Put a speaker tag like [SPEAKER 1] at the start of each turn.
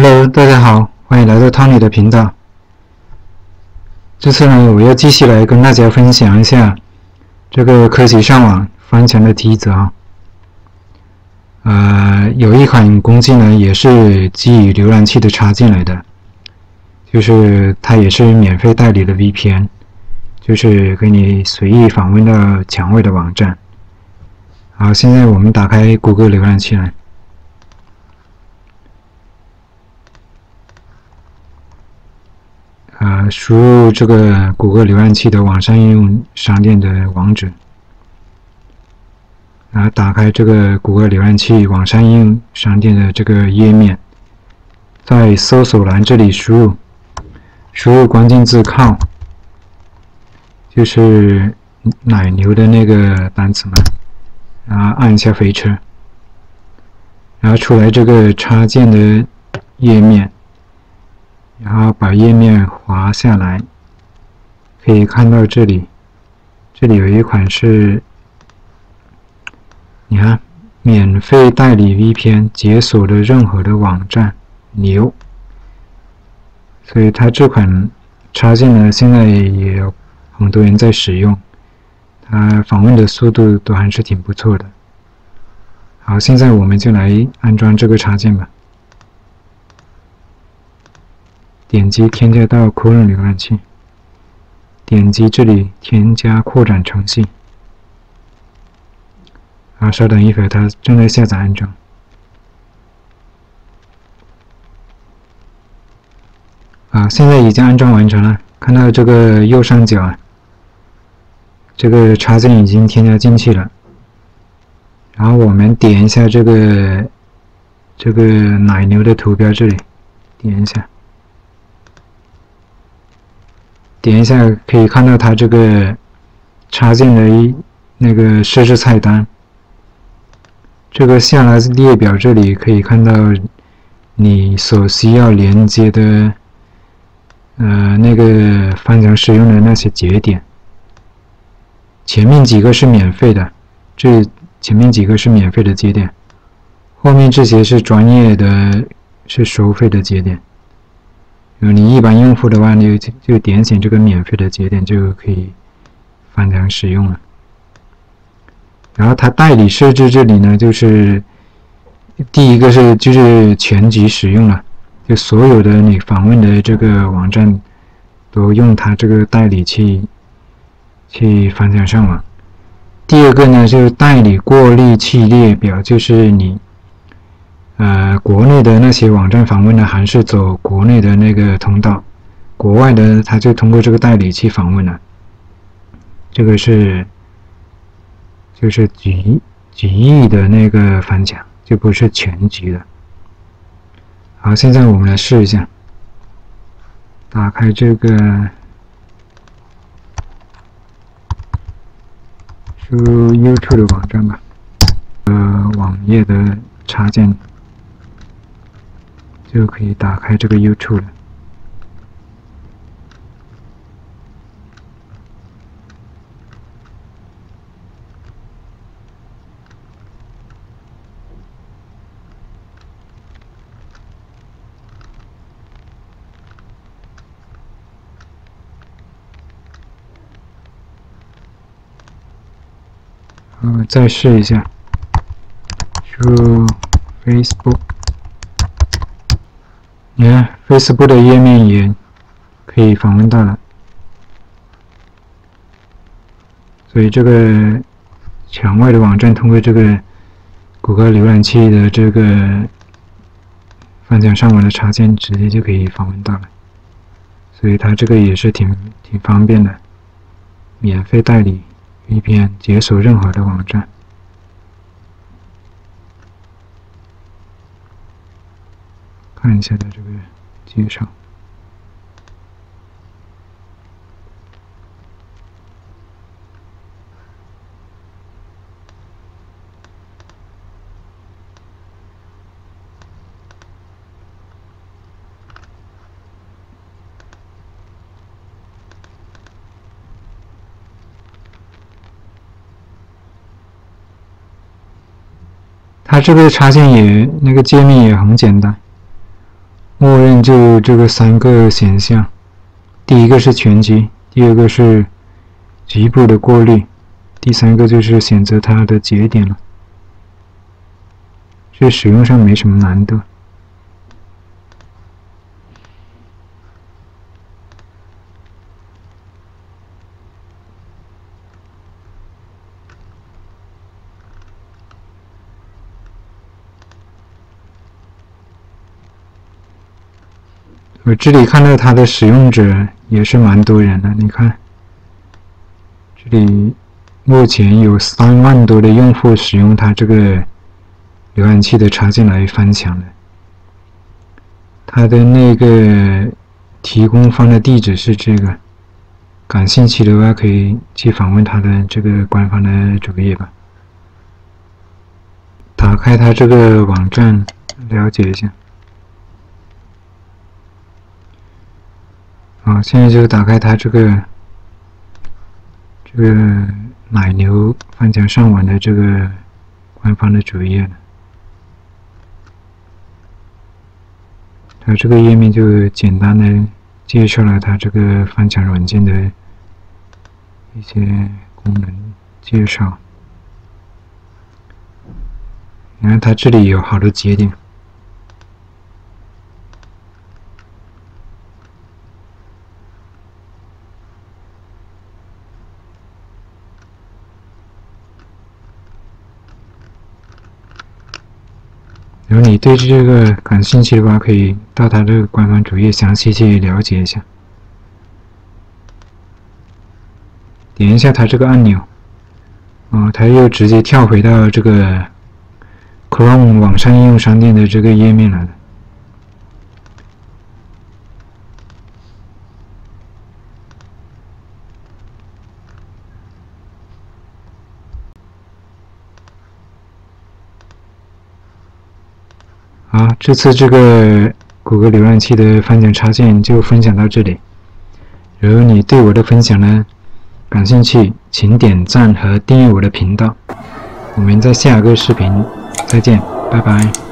[SPEAKER 1] Hello，大家好，欢迎来到 Tony 的频道。这次呢，我要继续来跟大家分享一下这个科技上网翻墙的梯子啊。呃，有一款工具呢，也是基于浏览器的插进来的，就是它也是免费代理的 VPN，就是给你随意访问到墙外的网站。好，现在我们打开谷歌浏览器来。啊，输入这个谷歌浏览器的网上应用商店的网址，然后打开这个谷歌浏览器网上应用商店的这个页面，在搜索栏这里输入输入关键字 “cow”，就是奶牛的那个单词嘛，然后按一下飞车，然后出来这个插件的页面。然后把页面滑下来，可以看到这里，这里有一款是，你看，免费代理 VPN 解锁的任何的网站，牛。所以它这款插件呢，现在也有很多人在使用，它访问的速度都还是挺不错的。好，现在我们就来安装这个插件吧。点击添加到 Chrome 浏览器，点击这里添加扩展程序。啊，稍等一会儿，它正在下载安装。啊，现在已经安装完成了，看到这个右上角啊，这个插件已经添加进去了。然后我们点一下这个这个奶牛的图标，这里点一下。点一下可以看到它这个插件的一那个设置菜单，这个下拉列表这里可以看到你所需要连接的呃那个翻墙使用的那些节点，前面几个是免费的，这前面几个是免费的节点，后面这些是专业的，是收费的节点。如果你一般用户的话，你就就点选这个免费的节点就可以翻墙使用了。然后它代理设置这里呢，就是第一个是就是全局使用了，就所有的你访问的这个网站都用它这个代理去去翻墙上网。第二个呢，就是代理过滤器列表，就是你。呃，国内的那些网站访问呢，还是走国内的那个通道；国外的，他就通过这个代理去访问了。这个是就是局局域的那个翻墙，就不是全局的。好，现在我们来试一下，打开这个输入 YouTube 的网站吧，呃，网页的插件。就可以打开这个 YouTube 了。嗯，再试一下，输入 Facebook。你看，Facebook 的页面也可以访问到了，所以这个墙外的网站通过这个谷歌浏览器的这个翻墙上网的插件，直接就可以访问到了，所以它这个也是挺挺方便的，免费代理 VPN 解锁任何的网站。看一下它这个街上，它这个插件也那个界面也很简单。默认就这个三个选项，第一个是全局，第二个是局部的过滤，第三个就是选择它的节点了。这使用上没什么难度。我这里看到它的使用者也是蛮多人的，你看，这里目前有三万多的用户使用它这个浏览器的插件来翻墙的。它的那个提供方的地址是这个，感兴趣的话可以去访问它的这个官方的主页吧。打开它这个网站，了解一下。现在就打开它这个这个奶牛翻墙上网的这个官方的主页了。它这个页面就简单的介绍了它这个翻墙软件的一些功能介绍。你看，它这里有好多节点。如果你对这个感兴趣的话，可以到它这个官方主页详细去了解一下。点一下它这个按钮，啊，它又直接跳回到这个 Chrome 网上应用商店的这个页面来了。好，这次这个谷歌浏览器的翻墙插件就分享到这里。如果你对我的分享呢感兴趣，请点赞和订阅我的频道。我们在下个视频再见，拜拜。